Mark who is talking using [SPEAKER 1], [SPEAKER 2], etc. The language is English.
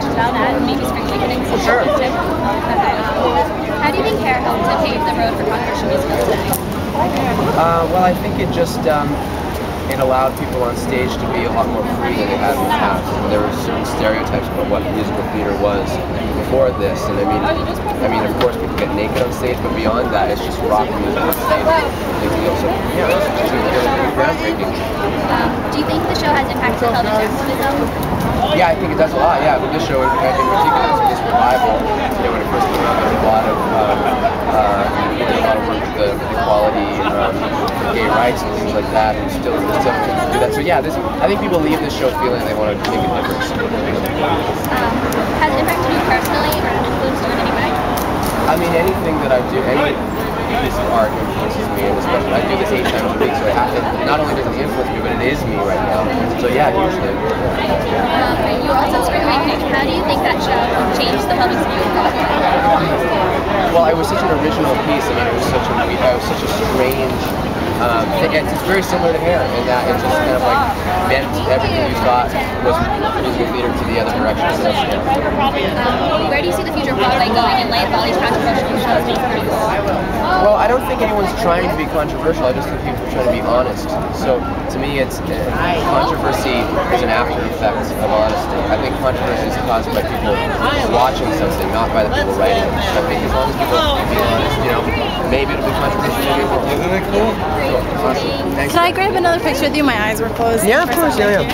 [SPEAKER 1] questions about that, and maybe spring awakening.
[SPEAKER 2] For sure.
[SPEAKER 1] Okay. Um, how do you think hair helped to pave the road for controversial musicals today?
[SPEAKER 2] Uh, well, I think it just um, it allowed people on stage to be a lot more free than they had in the past. There were certain stereotypes about what musical theater was before this, and I mean, I mean, of course, people get naked on stage, but beyond that, it's just rock music on stage. They feel so, yeah, really groundbreaking.
[SPEAKER 1] Um, do you think the show has impacted the pelvic activism?
[SPEAKER 2] Yeah, I think it does a lot. Yeah, with this show, in particular, this revival, you know, when it first came out, there was a lot of um, uh, we did a lot of work with the, with equality, um, gay rights, and things like that, and still, still do that. So yeah, this I think people leave this show feeling they want to make a difference.
[SPEAKER 1] Um, has it impacted you personally or influenced you in any way?
[SPEAKER 2] I mean, anything that I do, any piece of art influences me, and especially I do this eight times a week, so I have to, not only does it influence me, but it is me right now. So yeah.
[SPEAKER 1] Um, you also Spring Awakening. How do you think that show changed the public's view of?
[SPEAKER 2] Well, it was such an original piece. I mean, it was such a, it was such a strange. Um, thing. it's, it's very similar to Hair in that it just kind of like bent everything you thought was musical theater to the other direction. So, yeah.
[SPEAKER 1] Um, where do you see the future of Broadway going in light of all these controversial shows being produced?
[SPEAKER 2] Well, I don't think anyone's trying to be controversial. I just think people are trying to be honest. So to me, it's uh, controversy is an after effect of honesty. I think controversy is caused by people watching something, not by the people writing it. I think as long as people can be honest, you know, maybe it'll be controversial. Maybe it won't.
[SPEAKER 3] Isn't it cool?
[SPEAKER 2] Cool. Awesome. Thanks.
[SPEAKER 4] Can I grab another picture with you? My eyes were closed.
[SPEAKER 2] Yeah, of course. Yeah, yeah.